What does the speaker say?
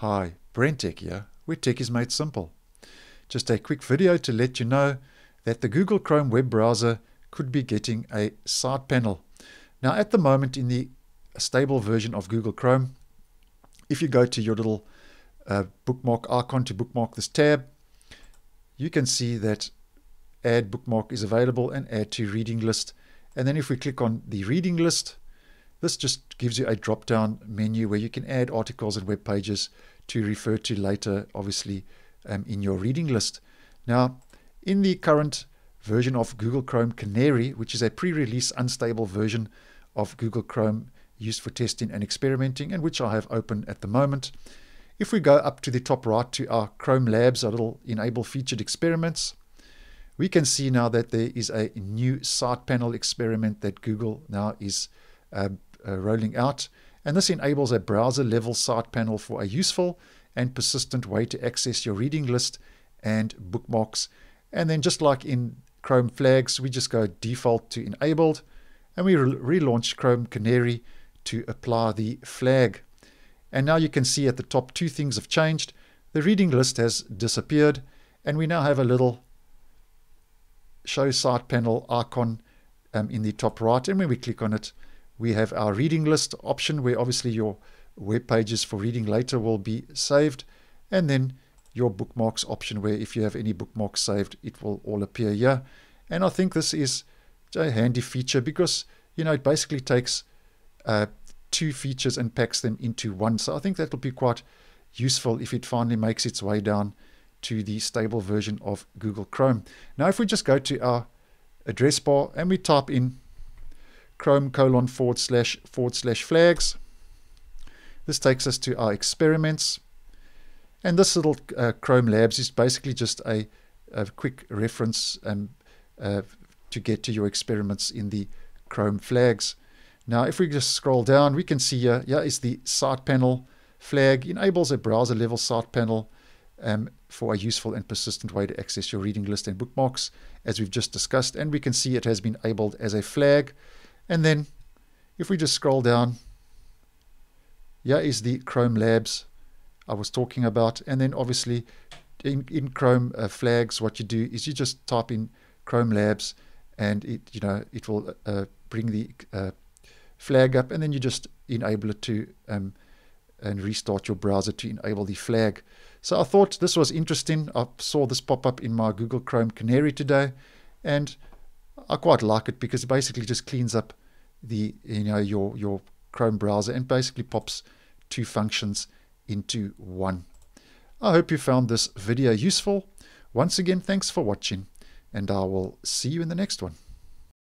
Hi, BrenTech here, where tech is made simple. Just a quick video to let you know that the Google Chrome web browser could be getting a side panel. Now at the moment in the stable version of Google Chrome, if you go to your little uh, bookmark icon to bookmark this tab, you can see that add bookmark is available and add to reading list. And then if we click on the reading list, this just gives you a drop down menu where you can add articles and web pages to refer to later, obviously, um, in your reading list. Now, in the current version of Google Chrome Canary, which is a pre release unstable version of Google Chrome used for testing and experimenting, and which I have open at the moment. If we go up to the top right to our Chrome Labs, our little enable featured experiments, we can see now that there is a new side panel experiment that Google now is uh, rolling out. And this enables a browser level side panel for a useful and persistent way to access your reading list and bookmarks. And then just like in Chrome flags, we just go default to enabled and we re relaunch Chrome Canary to apply the flag. And now you can see at the top two things have changed. The reading list has disappeared and we now have a little show side panel icon um, in the top right. And when we click on it, we have our reading list option where obviously your web pages for reading later will be saved. And then your bookmarks option where if you have any bookmarks saved, it will all appear here. And I think this is a handy feature because, you know, it basically takes uh, two features and packs them into one. So I think that will be quite useful if it finally makes its way down to the stable version of Google Chrome. Now, if we just go to our address bar and we type in chrome colon forward slash forward slash flags. This takes us to our experiments. And this little uh, Chrome Labs is basically just a, a quick reference um, uh, to get to your experiments in the Chrome flags. Now, if we just scroll down, we can see here, here is the side panel flag. Enables a browser level side panel um, for a useful and persistent way to access your reading list and bookmarks, as we've just discussed. And we can see it has been enabled as a flag. And then if we just scroll down, here is the Chrome Labs I was talking about. And then obviously in, in Chrome uh, flags, what you do is you just type in Chrome Labs and it, you know, it will uh, bring the uh, flag up and then you just enable it to um, and restart your browser to enable the flag. So I thought this was interesting. I saw this pop up in my Google Chrome Canary today and I quite like it because it basically just cleans up the you know your your Chrome browser and basically pops two functions into one. I hope you found this video useful. Once again, thanks for watching and I will see you in the next one.